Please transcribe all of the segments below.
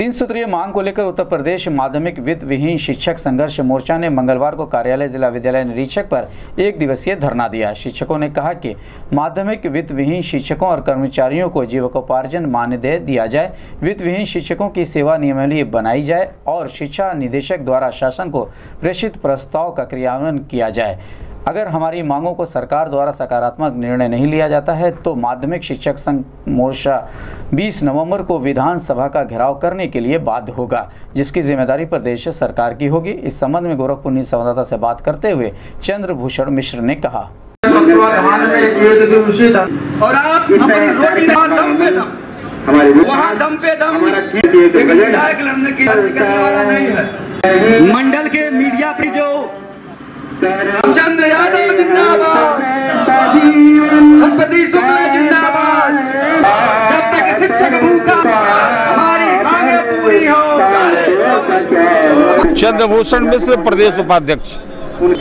तीन सूत्रीय मांग को लेकर उत्तर प्रदेश माध्यमिक वित्त विहीन शिक्षक संघर्ष मोर्चा ने मंगलवार को कार्यालय जिला विद्यालय निरीक्षक पर एक दिवसीय धरना दिया। शिक्षकों ने कहा कि माध्यमिक वित्त विहीन शिक्षकों और कर्मचारियों को जीविकोपार्जन मानदेय दिया जाए वित्त विहीन शिक्षकों की सेवा नियमावली बनाई जाए और शिक्षा निदेशक द्वारा शासन को प्रेषित प्रस्ताव का क्रियान्वयन किया जाए। अगर हमारी मांगों को सरकार द्वारा सकारात्मक निर्णय नहीं लिया जाता है तो माध्यमिक शिक्षक संघ मोर्चा 20 नवंबर को विधानसभा का घेराव करने के लिए बाध्य होगा जिसकी ज़िम्मेदारी प्रदेश सरकार की होगी। इस संबंध में गोरखपुर न्यूज़ संवाददाता से बात करते हुए चंद्रभूषण मिश्र ने कहा। और आप अपनी रोटी दम पे दम। वहाँ दम पे दम। बजट विधायक लड़ने की वाला नहीं है। मंडल के मीडिया पर जो जिंदाबाद। शुक्ला जिंदाबाद। जब तक शिक्षक भूखा हमारी मांगे पूरी हो। चंद्रभूषण मिश्र प्रदेश उपाध्यक्ष।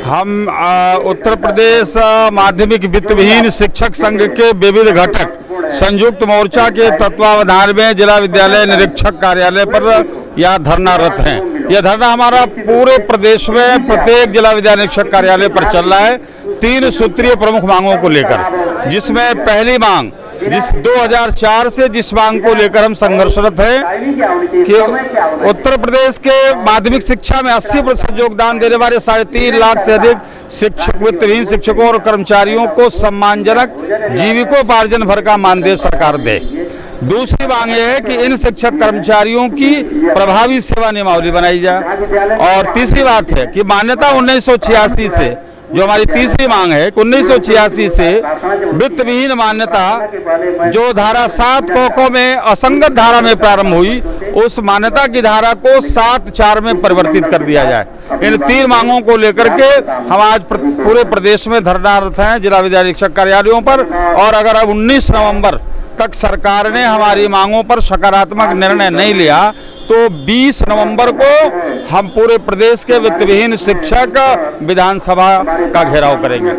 हम आ, उत्तर प्रदेश माध्यमिक वित्त विहीन शिक्षक संघ के विविध घटक संयुक्त मोर्चा के तत्वावधान में जिला विद्यालय निरीक्षक कार्यालय पर यह धरनारत हैं। यह धरना हमारा पूरे प्रदेश में प्रत्येक जिला विद्यालय निरीक्षक कार्यालय पर चल रहा है। तीन सूत्रीय प्रमुख मांगों को लेकर, जिसमें पहली मांग, जिस 2004 से जिस मांग को लेकर हम संघर्षरत हैं कि उत्तर प्रदेश के माध्यमिक शिक्षा में 80 प्रतिशत योगदान देने वाले साढ़े तीन लाख से अधिक शिक्षक, वित्तहीन शिक्षकों और कर्मचारियों को सम्मानजनक जीविकोपार्जन भर का मानदेय सरकार दे। दूसरी मांग यह है कि इन शिक्षक कर्मचारियों की प्रभावी सेवा नियमावली बनाई जाए। और तीसरी बात है कि मान्यता उन्नीस सौ छियासी से जो हमारी तीसरी मांग है उन्नीस से वित्त विहीन मान्यता जो धारा सात कोको में असंगत धारा में प्रारंभ हुई उस मान्यता की धारा को सात चार में परिवर्तित कर दिया जाए। इन तीन मांगों को लेकर के हम आज प्र, पूरे प्रदेश में धरनारत हैं जिला विद्यालय शिक्षक कार्यालयों पर और अगर अब 19 नवंबर तक सरकार ने हमारी मांगों पर सकारात्मक निर्णय नहीं लिया तो 20 नवंबर को हम पूरे प्रदेश के वित्तविहीन शिक्षक विधानसभा का घेराव करेंगे।